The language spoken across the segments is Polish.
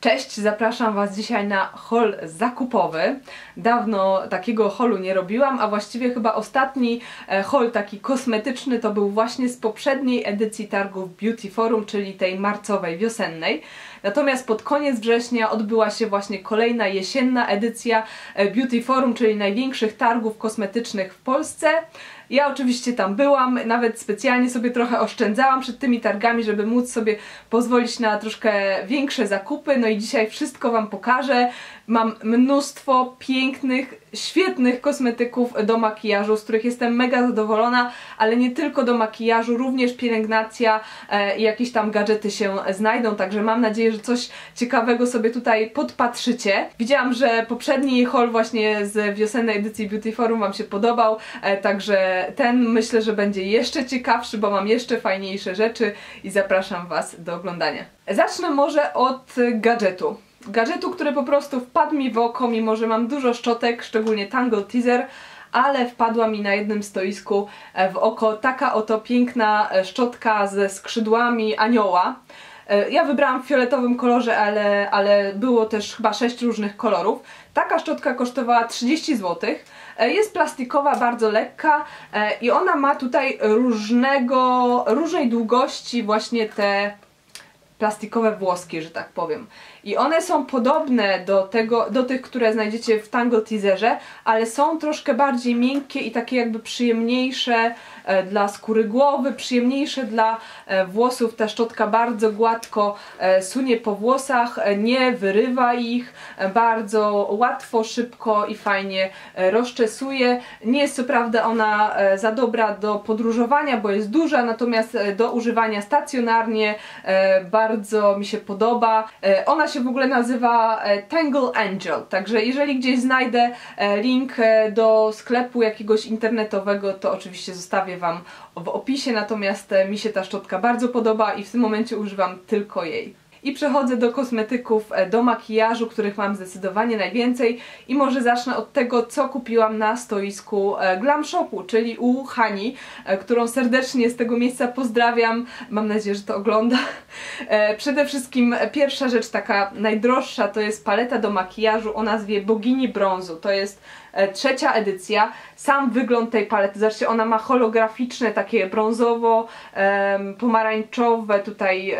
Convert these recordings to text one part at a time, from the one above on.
Cześć, zapraszam Was dzisiaj na haul zakupowy. Dawno takiego holu nie robiłam, a właściwie chyba ostatni e, haul taki kosmetyczny to był właśnie z poprzedniej edycji targów Beauty Forum, czyli tej marcowej, wiosennej. Natomiast pod koniec września odbyła się właśnie kolejna jesienna edycja e, Beauty Forum, czyli największych targów kosmetycznych w Polsce. Ja oczywiście tam byłam, nawet specjalnie sobie trochę oszczędzałam przed tymi targami, żeby móc sobie pozwolić na troszkę większe zakupy. No i dzisiaj wszystko Wam pokażę. Mam mnóstwo pięknych, świetnych kosmetyków do makijażu, z których jestem mega zadowolona, ale nie tylko do makijażu, również pielęgnacja e, i jakieś tam gadżety się znajdą, także mam nadzieję, że coś ciekawego sobie tutaj podpatrzycie. Widziałam, że poprzedni haul właśnie z wiosennej edycji Beauty Forum Wam się podobał, e, także ten myślę, że będzie jeszcze ciekawszy, bo mam jeszcze fajniejsze rzeczy i zapraszam Was do oglądania. Zacznę może od gadżetu gadżetu, który po prostu wpadł mi w oko, mimo że mam dużo szczotek, szczególnie Tangle Teaser, ale wpadła mi na jednym stoisku e, w oko taka oto piękna e, szczotka ze skrzydłami anioła. E, ja wybrałam w fioletowym kolorze, ale, ale było też chyba 6 różnych kolorów. Taka szczotka kosztowała 30 zł. Jest plastikowa, bardzo lekka i ona ma tutaj różnego, różnej długości właśnie te plastikowe włoski, że tak powiem. I one są podobne do, tego, do tych, które znajdziecie w Tangle Teaserze, ale są troszkę bardziej miękkie i takie jakby przyjemniejsze dla skóry głowy, przyjemniejsze dla e, włosów. Ta szczotka bardzo gładko e, sunie po włosach, nie wyrywa ich, bardzo łatwo, szybko i fajnie rozczesuje. Nie jest co prawda ona za dobra do podróżowania, bo jest duża, natomiast do używania stacjonarnie bardzo mi się podoba. Ona się w ogóle nazywa e, Tangle Angel, także jeżeli gdzieś znajdę e, link e, do sklepu jakiegoś internetowego, to oczywiście zostawię Wam w opisie, natomiast mi się ta szczotka bardzo podoba i w tym momencie używam tylko jej. I przechodzę do kosmetyków, e, do makijażu, których mam zdecydowanie najwięcej i może zacznę od tego, co kupiłam na stoisku e, Glam Shopu, czyli u Hani, e, którą serdecznie z tego miejsca pozdrawiam. Mam nadzieję, że to ogląda. Przede wszystkim pierwsza rzecz, taka najdroższa, to jest paleta do makijażu o nazwie Bogini Brązu. To jest trzecia edycja. Sam wygląd tej palety, zobaczcie, ona ma holograficzne, takie brązowo-pomarańczowe tutaj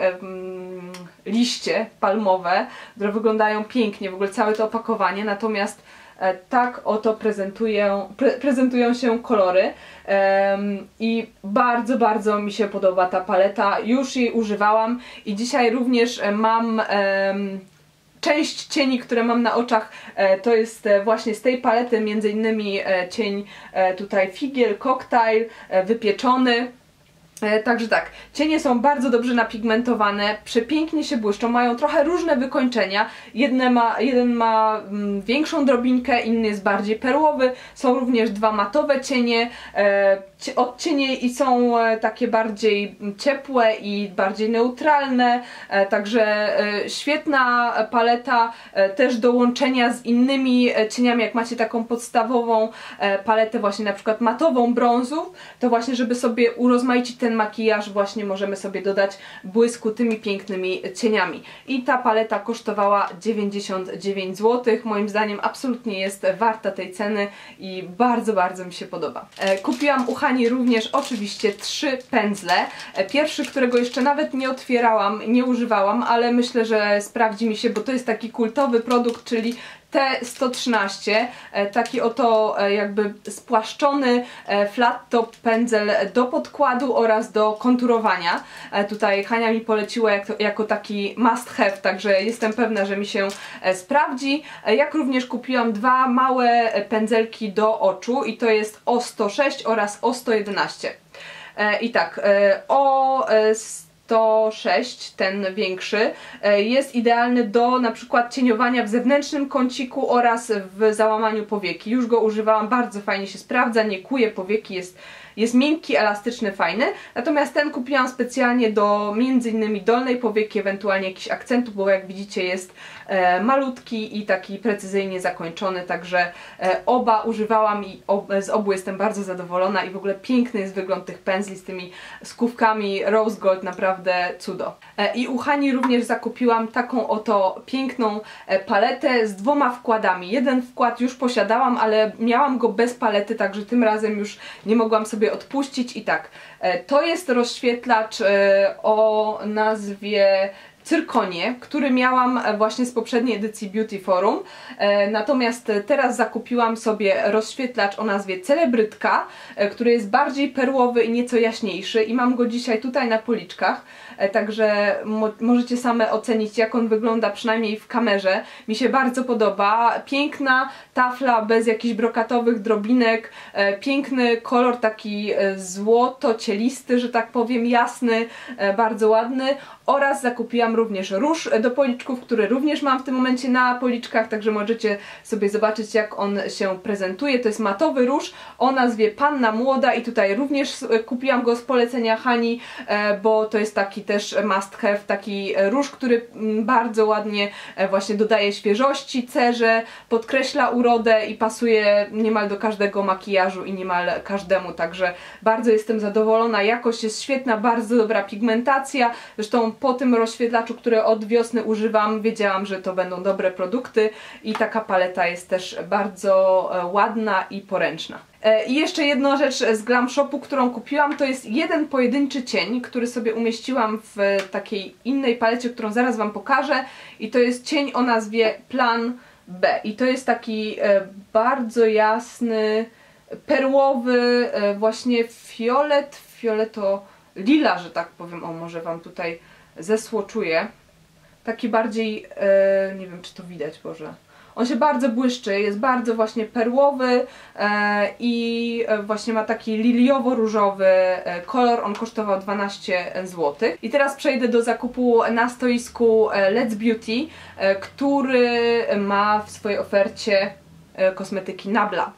liście palmowe, które wyglądają pięknie, w ogóle całe to opakowanie, natomiast e, tak oto prezentują, pre, prezentują się kolory um, i bardzo, bardzo mi się podoba ta paleta, już jej używałam i dzisiaj również e, mam um, część cieni, które mam na oczach, e, to jest właśnie z tej palety, między innymi cień tutaj figiel, koktajl, wypieczony, E, także tak, cienie są bardzo dobrze napigmentowane, przepięknie się błyszczą, mają trochę różne wykończenia. Jedne ma, jeden ma mm, większą drobinkę, inny jest bardziej perłowy. Są również dwa matowe cienie. E, odcienie i są e, takie bardziej ciepłe i bardziej neutralne, e, także e, świetna paleta też do łączenia z innymi cieniami, jak macie taką podstawową paletę właśnie na przykład matową brązów, to właśnie żeby sobie urozmaicić ten makijaż właśnie możemy sobie dodać błysku tymi pięknymi cieniami. I ta paleta kosztowała 99 zł, moim zdaniem absolutnie jest warta tej ceny i bardzo, bardzo mi się podoba. Kupiłam u Hani również oczywiście trzy pędzle. E, pierwszy, którego jeszcze nawet nie otwierałam, nie używałam, ale myślę, że sprawdzi mi się, bo to jest taki kultowy produkt, czyli T113, e, taki oto e, jakby spłaszczony flat top pędzel do podkładu oraz do konturowania. Tutaj Hania mi poleciła jako, jako taki must have, także jestem pewna, że mi się sprawdzi. Jak również kupiłam dwa małe pędzelki do oczu i to jest O106 oraz O111. I tak, o 106, ten większy, e, jest idealny do na przykład cieniowania w zewnętrznym kąciku oraz w załamaniu powieki. Już go używałam, bardzo fajnie się sprawdza, nie kuje powieki, jest jest miękki, elastyczny, fajny. Natomiast ten kupiłam specjalnie do między innymi dolnej powieki, ewentualnie jakichś akcentów, bo jak widzicie jest e, malutki i taki precyzyjnie zakończony, także e, oba używałam i ob, z obu jestem bardzo zadowolona i w ogóle piękny jest wygląd tych pędzli z tymi skówkami rose gold, naprawdę cudo. E, I u Hani również zakupiłam taką oto piękną e, paletę z dwoma wkładami. Jeden wkład już posiadałam, ale miałam go bez palety, także tym razem już nie mogłam sobie odpuścić i tak. E, to jest rozświetlacz e, o nazwie cyrkonie, który miałam e, właśnie z poprzedniej edycji Beauty Forum. E, natomiast teraz zakupiłam sobie rozświetlacz o nazwie Celebrytka, e, który jest bardziej perłowy i nieco jaśniejszy i mam go dzisiaj tutaj na policzkach. Także mo możecie same ocenić jak on wygląda przynajmniej w kamerze. Mi się bardzo podoba. Piękna tafla bez jakichś brokatowych drobinek, piękny kolor taki złoto-cielisty, że tak powiem, jasny, bardzo ładny oraz zakupiłam również róż do policzków, który również mam w tym momencie na policzkach, także możecie sobie zobaczyć jak on się prezentuje. To jest matowy róż o nazwie Panna Młoda i tutaj również kupiłam go z polecenia Hani, bo to jest taki też must have, taki róż, który mm, bardzo ładnie e, właśnie dodaje świeżości cerze, podkreśla urodę i pasuje niemal do każdego makijażu i niemal każdemu, także bardzo jestem zadowolona, jakość jest świetna, bardzo dobra pigmentacja, zresztą po tym rozświetlaczu, który od wiosny używam, wiedziałam, że to będą dobre produkty i taka paleta jest też bardzo e, ładna i poręczna. E, I jeszcze jedna rzecz z Glam Shopu, którą kupiłam, to jest jeden pojedynczy cień, który sobie umieściłam w takiej innej palecie, którą zaraz Wam pokażę. I to jest cień o nazwie Plan B. I to jest taki e, bardzo jasny, perłowy, właśnie fiolet, fioleto lila, że tak powiem, o może Wam tutaj zesłoczuję. Taki bardziej, nie wiem czy to widać, Boże, on się bardzo błyszczy, jest bardzo właśnie perłowy e, i e, właśnie ma taki liliowo-różowy e, kolor. On kosztował 12 zł. I teraz przejdę do zakupu na stoisku e, Let's Beauty, e, który ma w swojej ofercie e, kosmetyki Nabla.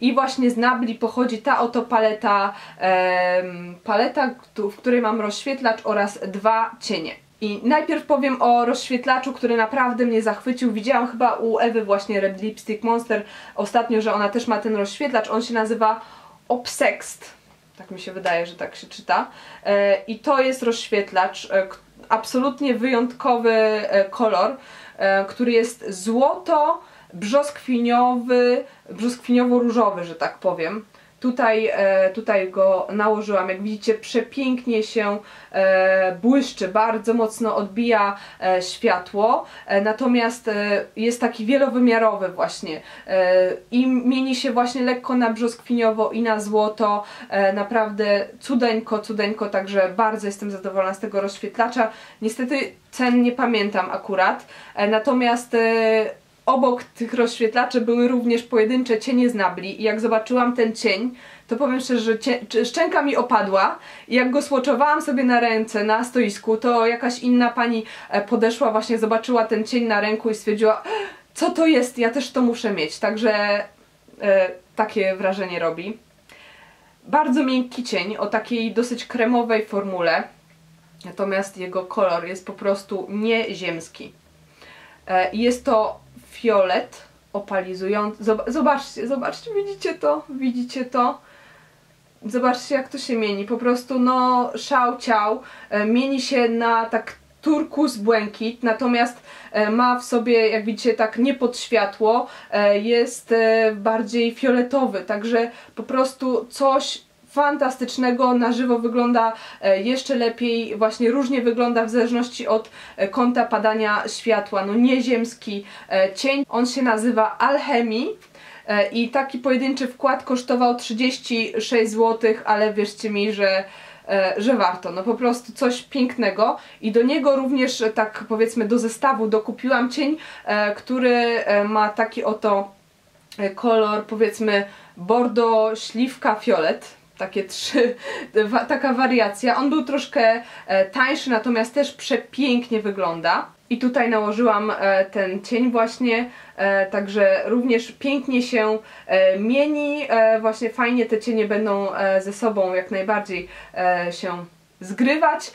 I właśnie z Nabli pochodzi ta oto paleta, e, paleta, w której mam rozświetlacz oraz dwa cienie. I najpierw powiem o rozświetlaczu, który naprawdę mnie zachwycił. Widziałam chyba u Ewy właśnie Red Lipstick Monster ostatnio, że ona też ma ten rozświetlacz. On się nazywa Obsext. Tak mi się wydaje, że tak się czyta. E, I to jest rozświetlacz, e, absolutnie wyjątkowy e, kolor, który jest złoto, brzoskwiniowy, brzoskwiniowo-różowy, że tak powiem. Tutaj, e, tutaj go nałożyłam, jak widzicie przepięknie się e, błyszczy, bardzo mocno odbija e, światło, natomiast jest taki wielowymiarowy właśnie i mieni się właśnie lekko na brzoskwiniowo i na złoto, naprawdę cudeńko, cudeńko, także bardzo jestem zadowolona z tego rozświetlacza. Niestety cen nie pamiętam akurat, natomiast obok tych rozświetlaczy były również pojedyncze cienie z nabli i jak zobaczyłam ten cień, to powiem szczerze, że szczęka mi opadła i jak go słoczowałam sobie na ręce na stoisku, to jakaś inna pani e, podeszła, właśnie zobaczyła ten cień na ręku i stwierdziła, co to jest, ja też to muszę mieć, także e, takie wrażenie robi. Bardzo miękki cień o takiej dosyć kremowej formule, natomiast jego kolor jest po prostu nieziemski. E, jest to fiolet opalizujący. Zobaczcie, zobaczcie, widzicie to? Widzicie to? Zobaczcie jak to się mieni, po prostu no szał ciał, e, mieni się na tak turkus błękit, natomiast e, ma w sobie, jak widzicie, tak nie pod światło, e, jest bardziej fioletowy, także po prostu coś fantastycznego, na żywo wygląda e, jeszcze lepiej, właśnie różnie wygląda w zależności od e, kąta padania światła, no nieziemski e, cień, on się nazywa Alchemii i taki pojedynczy wkład kosztował 36 zł, ale wierzcie mi, że że warto, no po prostu coś pięknego i do niego również tak powiedzmy do zestawu dokupiłam cień, który ma taki oto kolor powiedzmy bordo śliwka fiolet takie trzy, taka wariacja. On był troszkę e, tańszy, natomiast też przepięknie wygląda. I tutaj nałożyłam e, ten cień właśnie, e, także również pięknie się mieni, właśnie fajnie te cienie będą ze sobą jak najbardziej się zgrywać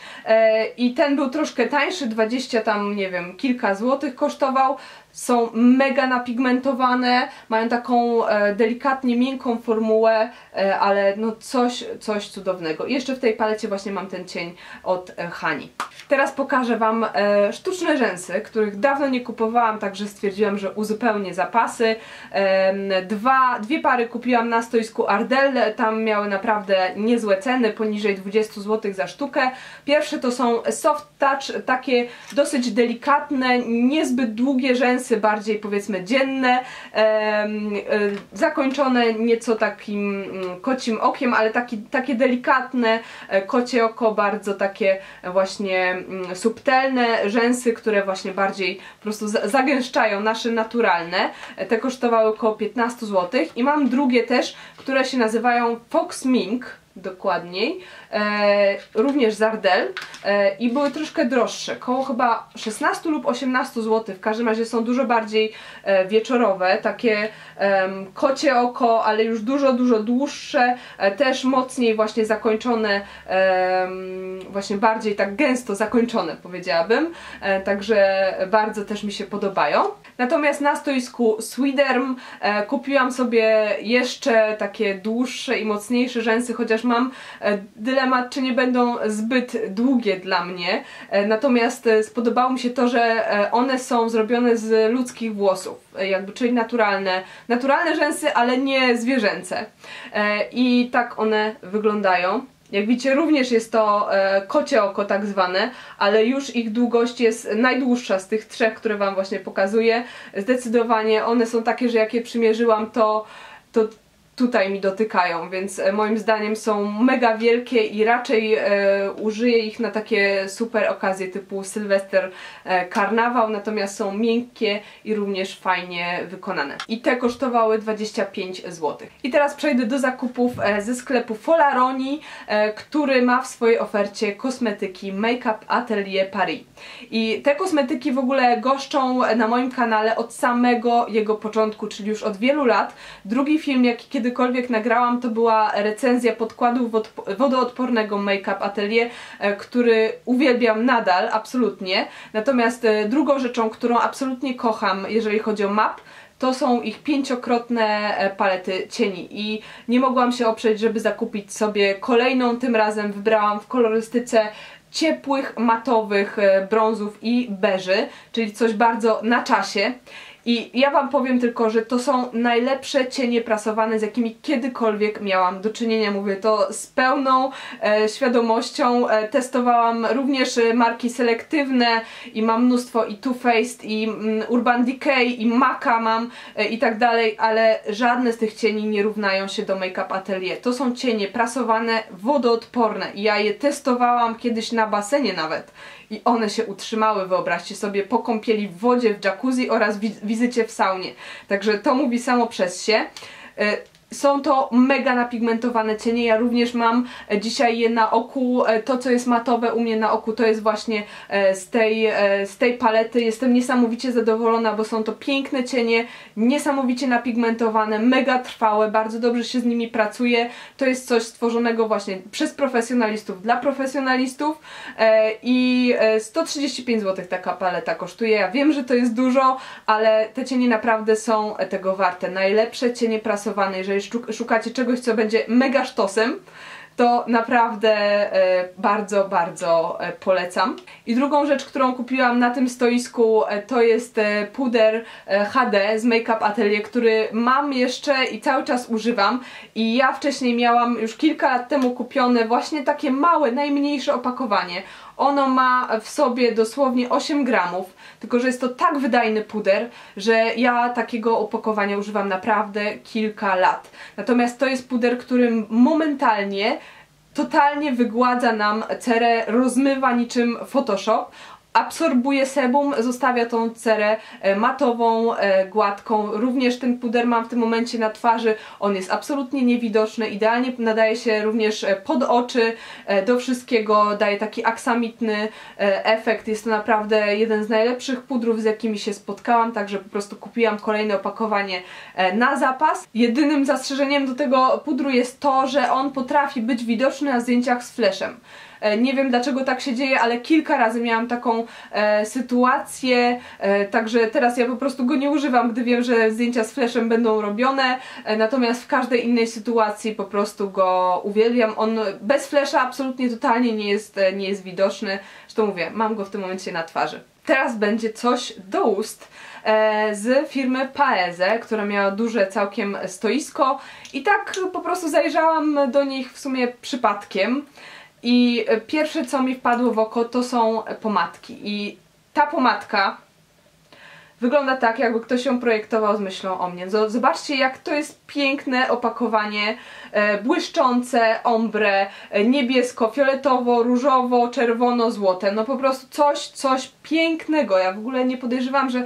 i ten był troszkę tańszy, 20 tam nie wiem, kilka złotych kosztował, są mega napigmentowane, mają taką e, delikatnie miękką formułę, e, ale no coś, coś cudownego. I jeszcze w tej palecie właśnie mam ten cień od e, Hani. Teraz pokażę Wam e, sztuczne rzęsy, których dawno nie kupowałam, także stwierdziłam, że uzupełnię zapasy. E, dwa, dwie pary kupiłam na stoisku Ardell, tam miały naprawdę niezłe ceny, poniżej 20 zł za sztukę. Pierwsze to są soft touch, takie dosyć delikatne, niezbyt długie rzęsy, bardziej powiedzmy dzienne, e, zakończone nieco takim mm, kocim okiem, ale taki, takie delikatne e, kocie oko, bardzo takie właśnie mm, subtelne rzęsy, które właśnie bardziej po prostu za- zagęszczają nasze naturalne. E, Te kosztowały około 15 zł i mam drugie też, które się nazywają Fox Mink dokładniej, e, również z Ardell e, i były troszkę droższe, koło chyba 16 lub 18 zł, w każdym razie są dużo bardziej e, wieczorowe, takie kocie oko, ale już dużo, dużo dłuższe, e, też mocniej właśnie zakończone, właśnie bardziej tak gęsto zakończone powiedziałabym, e, także bardzo też mi się podobają. Natomiast na stoisku Swiderm e, kupiłam sobie jeszcze takie dłuższe i mocniejsze rzęsy, chociaż mam e, dylemat, czy nie będą zbyt długie dla mnie. E, natomiast e, spodobało mi się to, że one są zrobione z ludzkich włosów, jakby, czyli naturalne, naturalne rzęsy, ale nie zwierzęce. I tak one wyglądają. Jak widzicie, również jest to kocie oko tak zwane, ale już ich długość jest najdłuższa z tych trzech, które Wam właśnie pokazuję. Zdecydowanie one są takie, że jak je przymierzyłam, to, to tutaj mi dotykają, więc e, moim zdaniem są mega wielkie i raczej e, użyję ich na takie super okazje typu Sylwester, e, Karnawał, natomiast są miękkie i również fajnie wykonane. I te kosztowały 25 zł. I teraz przejdę do zakupów e, ze sklepu Folaroni, e, który ma w swojej ofercie kosmetyki Make Up Atelier Paris. I te kosmetyki w ogóle goszczą na moim kanale od samego jego początku, czyli już od wielu lat. Drugi film, jaki kiedykolwiek nagrałam, to była recenzja podkładu wodpo- wodoodpornego Make Up Atelier, e, który uwielbiam nadal, absolutnie. Natomiast e, drugą rzeczą, którą absolutnie kocham, jeżeli chodzi o map, to są ich pięciokrotne e, palety cieni i nie mogłam się oprzeć, żeby zakupić sobie kolejną, tym razem wybrałam w kolorystyce ciepłych, matowych brązów i beży, czyli coś bardzo na czasie. I ja Wam powiem tylko, że to są najlepsze cienie prasowane, z jakimi kiedykolwiek miałam do czynienia. Mówię to z pełną e, świadomością. E, testowałam również e, marki selektywne i mam mnóstwo i Too Faced, i mm, Urban Decay, i Maca mam e, i tak dalej, ale żadne z tych cieni nie równają się do Make Up Atelier. To są cienie prasowane, wodoodporne ja je testowałam kiedyś na basenie nawet i one się utrzymały, wyobraźcie sobie, po kąpieli w wodzie, w jacuzzi oraz wizycie w saunie. Także to mówi samo przez się. Są to mega napigmentowane cienie, ja również mam e, dzisiaj je na oku, E, to co jest matowe u mnie na oku to jest właśnie e, z tej, z tej palety, jestem niesamowicie zadowolona, bo są to piękne cienie, niesamowicie napigmentowane, mega trwałe, bardzo dobrze się z nimi pracuje, to jest coś stworzonego właśnie przez profesjonalistów, dla profesjonalistów. I e, 135 zł taka paleta kosztuje, ja wiem, że to jest dużo, ale te cienie naprawdę są tego warte, najlepsze cienie prasowane, jeżeli szukacie czegoś, co będzie mega sztosem, to naprawdę e, bardzo, bardzo e, polecam. I drugą rzecz, którą kupiłam na tym stoisku, e, to jest puder HD z Make Up Atelier, który mam jeszcze i cały czas używam. I ja wcześniej miałam już kilka lat temu kupione właśnie takie małe, najmniejsze opakowanie. Ono ma w sobie dosłownie 8 gramów, tylko że jest to tak wydajny puder, że ja takiego opakowania używam naprawdę kilka lat. Natomiast to jest puder, który momentalnie totalnie wygładza nam cerę, rozmywa niczym Photoshop. Absorbuje sebum, zostawia tą cerę e, matową, e, gładką. Również ten puder mam w tym momencie na twarzy. On jest absolutnie niewidoczny, idealnie nadaje się również e, pod oczy, do wszystkiego, daje taki aksamitny efekt. Jest to naprawdę jeden z najlepszych pudrów, z jakimi się spotkałam, także po prostu kupiłam kolejne opakowanie na zapas. Jedynym zastrzeżeniem do tego pudru jest to, że on potrafi być widoczny na zdjęciach z flashem. E, nie wiem dlaczego tak się dzieje, ale kilka razy miałam taką e, sytuację, e, także teraz ja po prostu go nie używam, gdy wiem, że zdjęcia z flashem będą robione, e, natomiast w każdej innej sytuacji po prostu go uwielbiam. On bez flasha absolutnie totalnie nie jest, e, nie jest widoczny, zresztą mówię, mam go w tym momencie na twarzy. Teraz będzie coś do ust e, z firmy Paeze, która miała duże całkiem stoisko i tak po prostu zajrzałam do nich w sumie przypadkiem. I pierwsze co mi wpadło w oko to są pomadki i ta pomadka wygląda tak jakby ktoś ją projektował z myślą o mnie. Zobaczcie jak to jest piękne opakowanie, e, błyszczące, ombre, e, niebiesko, fioletowo, różowo, czerwono, złote. No po prostu coś, coś pięknego. Ja w ogóle nie podejrzewam, że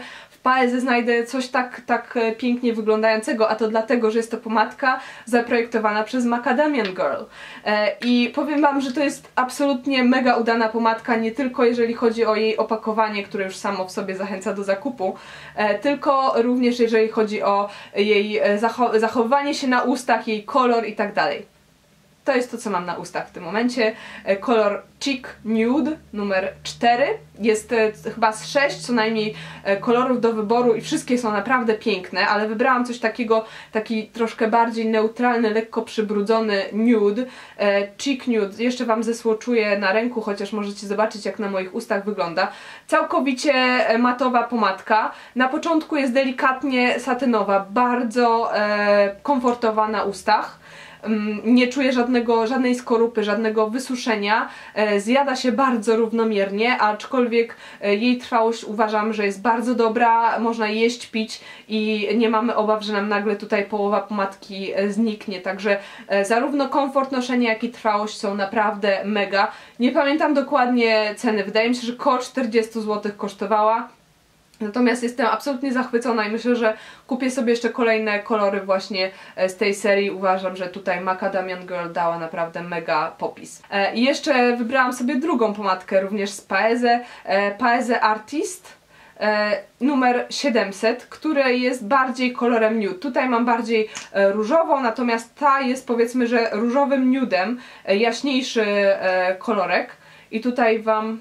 Paeze znajdę coś tak, tak e, pięknie wyglądającego, a to dlatego, że jest to pomadka zaprojektowana przez Macadamian Girl. E, I powiem Wam, że to jest absolutnie mega udana pomadka, nie tylko jeżeli chodzi o jej opakowanie, które już samo w sobie zachęca do zakupu, e, tylko również jeżeli chodzi o jej zachowywanie się na ustach, jej kolor i tak dalej. To jest to, co mam na ustach w tym momencie. E, kolor Cheek Nude numer 4. Jest e, chyba z 6 co najmniej e, kolorów do wyboru i wszystkie są naprawdę piękne, ale wybrałam coś takiego, taki troszkę bardziej neutralny, lekko przybrudzony nude. Cheek Nude. Jeszcze Wam zesłoczuję na ręku, chociaż możecie zobaczyć jak na moich ustach wygląda. Całkowicie matowa pomadka. Na początku jest delikatnie satynowa, bardzo komfortowa na ustach. Nie czuję żadnego, żadnej skorupy, żadnego wysuszenia, e, zjada się bardzo równomiernie, aczkolwiek e, jej trwałość uważam, że jest bardzo dobra, można jeść, pić i nie mamy obaw, że nam nagle tutaj połowa pomadki e, zniknie, także zarówno komfort noszenia, jak i trwałość są naprawdę mega. Nie pamiętam dokładnie ceny, wydaje mi się, że koło 40 zł kosztowała, Natomiast jestem absolutnie zachwycona i myślę, że kupię sobie jeszcze kolejne kolory właśnie e, z tej serii. Uważam, że tutaj Macadamian Girl dała naprawdę mega popis. E, I jeszcze wybrałam sobie drugą pomadkę również z Paeze, e, Paeze Artist numer 700, które jest bardziej kolorem nude. Tutaj mam bardziej różową, natomiast ta jest powiedzmy, że różowym nudem, jaśniejszy kolorek. I tutaj Wam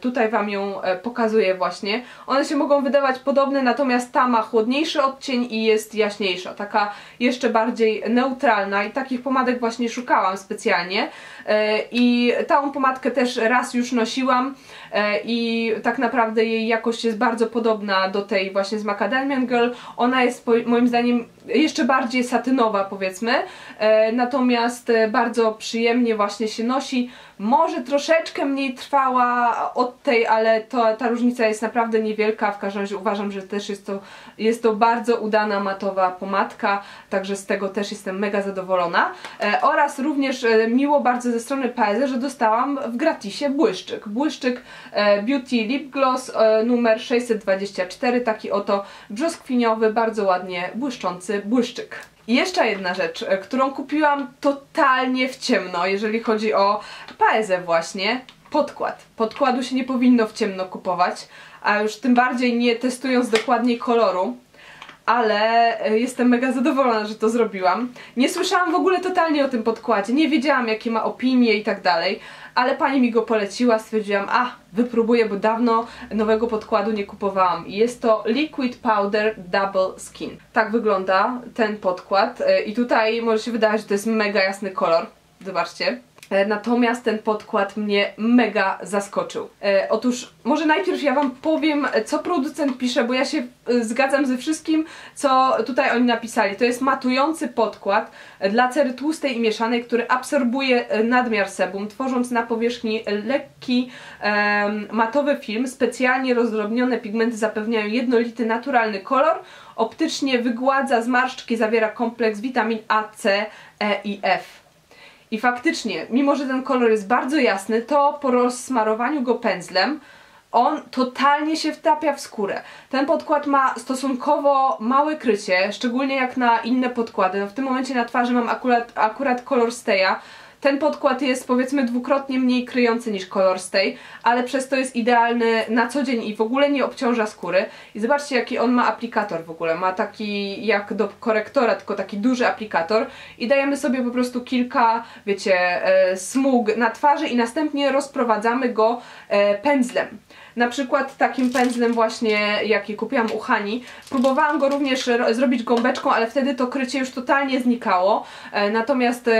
tutaj Wam ją e, pokazuję właśnie. One się mogą wydawać podobne, natomiast ta ma chłodniejszy odcień i jest jaśniejsza, taka jeszcze bardziej neutralna i takich pomadek właśnie szukałam specjalnie e, i tą pomadkę też raz już nosiłam i tak naprawdę jej jakość jest bardzo podobna do tej właśnie z Macadamian Girl. Ona jest moim zdaniem jeszcze bardziej satynowa powiedzmy, natomiast bardzo przyjemnie właśnie się nosi. Może troszeczkę mniej trwała od tej, ale to, ta różnica jest naprawdę niewielka. W każdym razie uważam, że też jest to, jest to bardzo udana matowa pomadka, także z tego też jestem mega zadowolona. E, oraz również e, miło bardzo ze strony Paeze, że dostałam w gratisie błyszczyk. Błyszczyk e, Beauty Lip Gloss e, numer 624, taki oto brzoskwiniowy, bardzo ładnie błyszczący błyszczyk. I jeszcze jedna rzecz, e, którą kupiłam totalnie w ciemno, jeżeli chodzi o paezę właśnie. Podkład. Podkładu się nie powinno w ciemno kupować, a już tym bardziej nie testując dokładnie koloru ale e, jestem mega zadowolona, że to zrobiłam. Nie słyszałam w ogóle totalnie o tym podkładzie, nie wiedziałam jakie ma opinie i tak dalej, ale pani mi go poleciła, stwierdziłam, a wypróbuję, bo dawno nowego podkładu nie kupowałam. Jest to Liquid Powder Double Skin. Tak wygląda ten podkład e, i tutaj może się wydawać, że to jest mega jasny kolor. Zobaczcie. E, natomiast ten podkład mnie mega zaskoczył. E, otóż może najpierw ja Wam powiem, co producent pisze, bo ja się e, zgadzam ze wszystkim, co tutaj oni napisali. To jest matujący podkład dla cery tłustej i mieszanej, który absorbuje nadmiar sebum, tworząc na powierzchni lekki, e, matowy film. Specjalnie rozdrobnione pigmenty zapewniają jednolity, naturalny kolor. Optycznie wygładza zmarszczki, zawiera kompleks witamin A, C, E i F. I faktycznie, mimo że ten kolor jest bardzo jasny, to po rozsmarowaniu go pędzlem on totalnie się wtapia w skórę. Ten podkład ma stosunkowo małe krycie, szczególnie jak na inne podkłady. No w tym momencie na twarzy mam akurat, akurat kolor Steya, ten podkład jest powiedzmy dwukrotnie mniej kryjący niż Color Stay, ale przez to jest idealny na co dzień i w ogóle nie obciąża skóry. I zobaczcie jaki on ma aplikator w ogóle. Ma taki jak do korektora, tylko taki duży aplikator i dajemy sobie po prostu kilka, wiecie, e, smug na twarzy i następnie rozprowadzamy go e, pędzlem. Na przykład takim pędzlem właśnie, jaki kupiłam u Hani. Próbowałam go również zrobić gąbeczką, ale wtedy to krycie już totalnie znikało. E, natomiast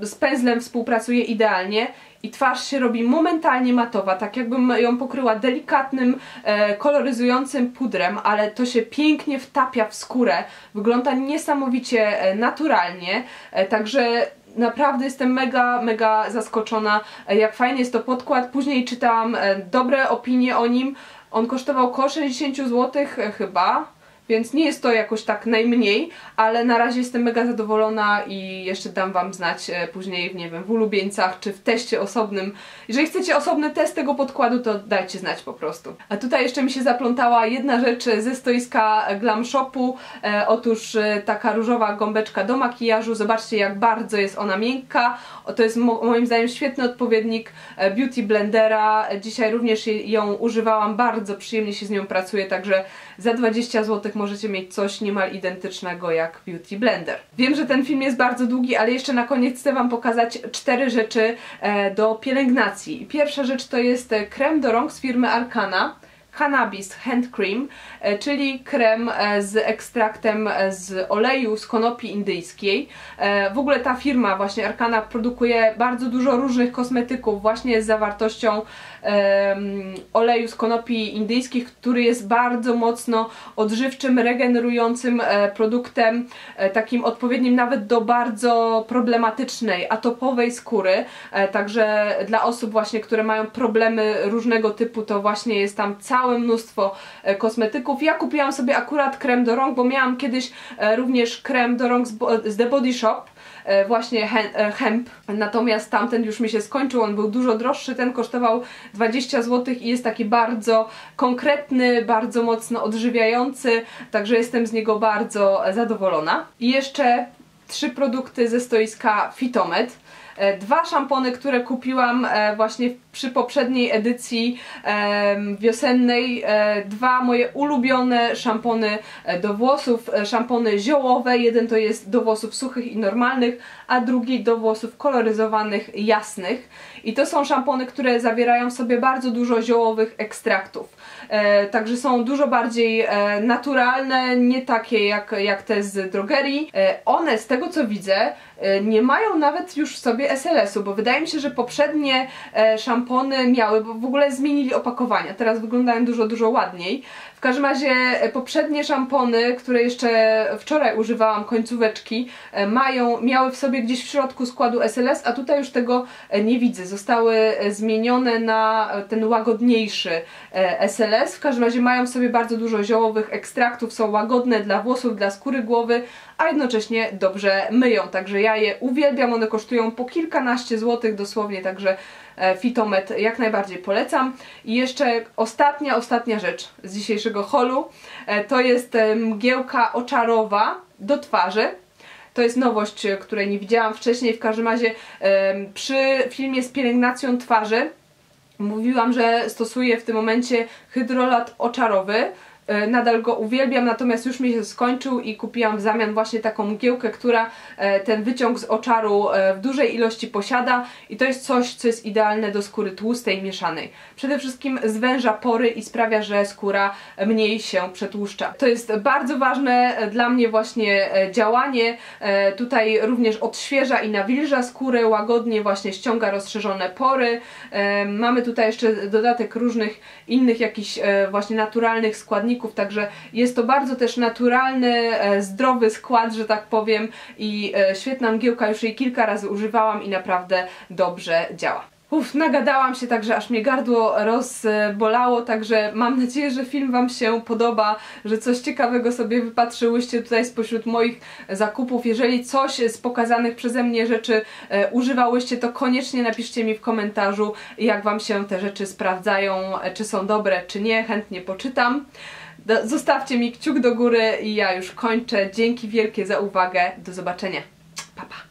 z pędzlem współpracuje idealnie i twarz się robi momentalnie matowa, tak jakbym ją pokryła delikatnym, e, koloryzującym pudrem, ale to się pięknie wtapia w skórę, wygląda niesamowicie e, naturalnie, e, także naprawdę jestem mega, mega zaskoczona, e, jak fajnie jest to podkład. Później czytałam e, dobre opinie o nim, on kosztował około 60 zł chyba, więc nie jest to jakoś tak najmniej, ale na razie jestem mega zadowolona i jeszcze dam Wam znać e, później, nie wiem, w ulubieńcach czy w teście osobnym. Jeżeli chcecie osobny test tego podkładu, to dajcie znać po prostu. A tutaj jeszcze mi się zaplątała jedna rzecz ze stoiska Glam Shopu. E, otóż e, taka różowa gąbeczka do makijażu. Zobaczcie jak bardzo jest ona miękka. O, to jest mo moim zdaniem świetny odpowiednik e, Beauty Blendera. Dzisiaj również ją używałam, bardzo przyjemnie się z nią pracuje, także za 20 zł możecie mieć coś niemal identycznego jak Beauty Blender. Wiem, że ten film jest bardzo długi, ale jeszcze na koniec chcę Wam pokazać cztery rzeczy e, do pielęgnacji. Pierwsza rzecz to jest krem do rąk z firmy Arcana. Cannabis Hand Cream, e, czyli krem e, z ekstraktem z oleju z konopi indyjskiej. W ogóle ta firma właśnie Arcana produkuje bardzo dużo różnych kosmetyków właśnie z zawartością oleju z konopi indyjskich, który jest bardzo mocno odżywczym, regenerującym e, produktem, e, takim odpowiednim nawet do bardzo problematycznej, atopowej skóry, e, także dla osób właśnie, które mają problemy różnego typu, to właśnie jest tam całe mnóstwo kosmetyków. Ja kupiłam sobie akurat krem do rąk, bo miałam kiedyś również krem do rąk z The Body Shop, E, właśnie e, hemp, natomiast tamten już mi się skończył, on był dużo droższy, ten kosztował 20 zł i jest taki bardzo konkretny, bardzo mocno odżywiający, także jestem z niego bardzo zadowolona. I jeszcze trzy produkty ze stoiska Fitomed. E, dwa szampony, które kupiłam właśnie przy poprzedniej edycji wiosennej. Dwa moje ulubione szampony do włosów, szampony ziołowe. Jeden to jest do włosów suchych i normalnych, a drugi do włosów koloryzowanych, jasnych. I to są szampony, które zawierają w sobie bardzo dużo ziołowych ekstraktów. E, także są dużo bardziej e, naturalne, nie takie jak, jak te z drogerii. E, one, z tego co widzę, e, nie mają nawet już w sobie SLS-u, bo wydaje mi się, że poprzednie e, szampony miały, bo w ogóle zmienili opakowania. Teraz wyglądają dużo, dużo ładniej. W każdym razie e, poprzednie szampony, które jeszcze wczoraj używałam, końcóweczki, e, mają, miały w sobie gdzieś w środku składu SLS, a tutaj już tego e, nie widzę. Zostały zmienione na ten łagodniejszy SLS. W każdym razie mają w sobie bardzo dużo ziołowych ekstraktów, są łagodne dla włosów, dla skóry głowy, a jednocześnie dobrze myją. Także ja je uwielbiam, one kosztują po kilkanaście złotych dosłownie, także Fitomet jak najbardziej polecam. I jeszcze ostatnia, ostatnia rzecz z dzisiejszego holu e, to jest mgiełka oczarowa do twarzy. To jest nowość, której nie widziałam wcześniej. W każdym razie przy filmie z pielęgnacją twarzy mówiłam, że stosuję w tym momencie hydrolat oczarowy. E, nadal go uwielbiam, natomiast już mi się skończył i kupiłam w zamian właśnie taką mgiełkę, która e, ten wyciąg z oczaru e, w dużej ilości posiada i to jest coś, co jest idealne do skóry tłustej, mieszanej. Przede wszystkim zwęża pory i sprawia, że skóra mniej się przetłuszcza. To jest bardzo ważne dla mnie właśnie działanie. Tutaj również odświeża i nawilża skórę, łagodnie właśnie ściąga rozszerzone pory. Mamy tutaj jeszcze dodatek różnych innych jakichś właśnie naturalnych składników, składników, także jest to bardzo też naturalny, e, zdrowy skład, że tak powiem i e, świetna mgiełka, już jej kilka razy używałam i naprawdę dobrze działa. Uff, nagadałam się także aż mnie gardło rozbolało, także mam nadzieję, że film Wam się podoba, że coś ciekawego sobie wypatrzyłyście tutaj spośród moich zakupów. Jeżeli coś z pokazanych przeze mnie rzeczy e, używałyście, to koniecznie napiszcie mi w komentarzu, jak Wam się te rzeczy sprawdzają, e, czy są dobre, czy nie, chętnie poczytam. Zostawcie mi kciuk do góry i ja już kończę. Dzięki wielkie za uwagę. Do zobaczenia. Pa, pa.